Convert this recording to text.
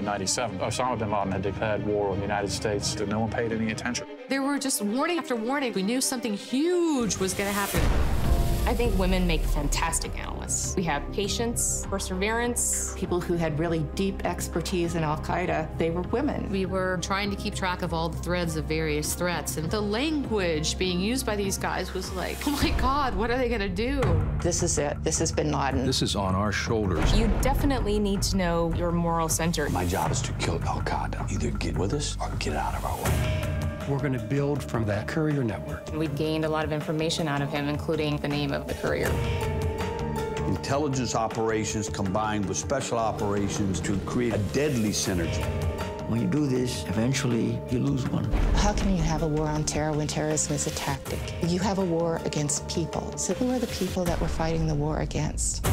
In 97, Osama bin Laden had declared war on the United States, and no one paid any attention. There were just warning after warning. We knew something huge was going to happen. I think women make fantastic analysts. We have patience, perseverance. People who had really deep expertise in Al Qaeda, they were women. We were trying to keep track of all the threads of various threats, and the language being used by these guys was like, oh my God, what are they going to do? This is it. This is bin Laden. This is on our shoulders. You definitely need to know your moral center. My job is to kill Al Qaeda. Either get with us or get out of our way. We're going to build from that courier network. We gained a lot of information out of him, including the name of the courier. Intelligence operations combined with special operations to create a deadly synergy. When you do this, eventually you lose one. How can you have a war on terror when terrorism is a tactic? You have a war against people. So who are the people that we're fighting the war against?